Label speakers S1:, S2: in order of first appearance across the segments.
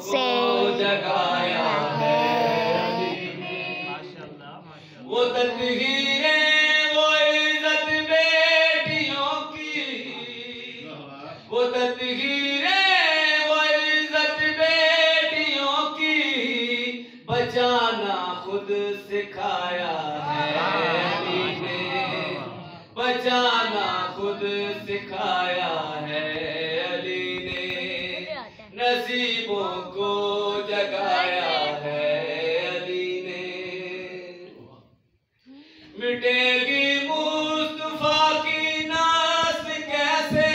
S1: سے۔ جگایا ہے وہ تدبیریں، وہ عزت بیٹیوں کی۔ وہ تدبیریں، وہ عزت بیٹیوں کی۔ بچانا خود سکھایا ہے بچانا خود سکھایا ہے نصیبوں کو جگایا ہے علی نے مٹے گی مصطفیٰ کی ناس کیسے۔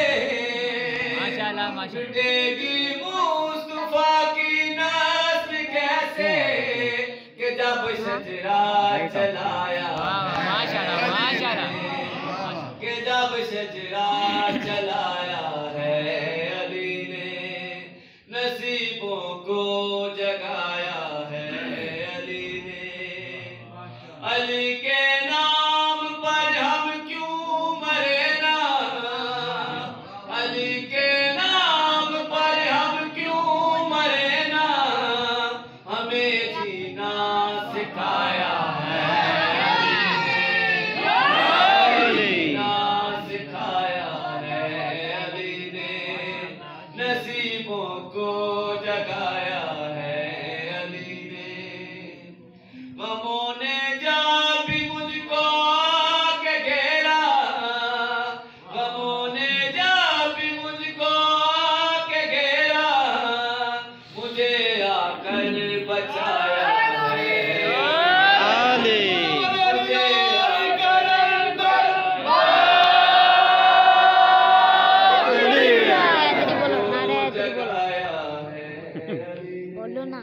S1: مٹے گی مصطفیٰ کی ناس کیسے کہ جب شجرا چلایا ہے ماشاءاللہ۔ کہ جب شجرا چلایا کو جگایا ہے علی نے۔ علی کے نام پر ہم کیوں مرے نا؟ علی کے نام پر ہم کیوں مرے نا؟ ہمیں جینا سکھایا نصیبوں کو جگایا ہے علی نے۔ غموں نے جا بھی مجھ کو کے گھیرا۔ غموں نے جا بھی مجھ کو کے گھیرا۔ مجھے آ کر بچا 那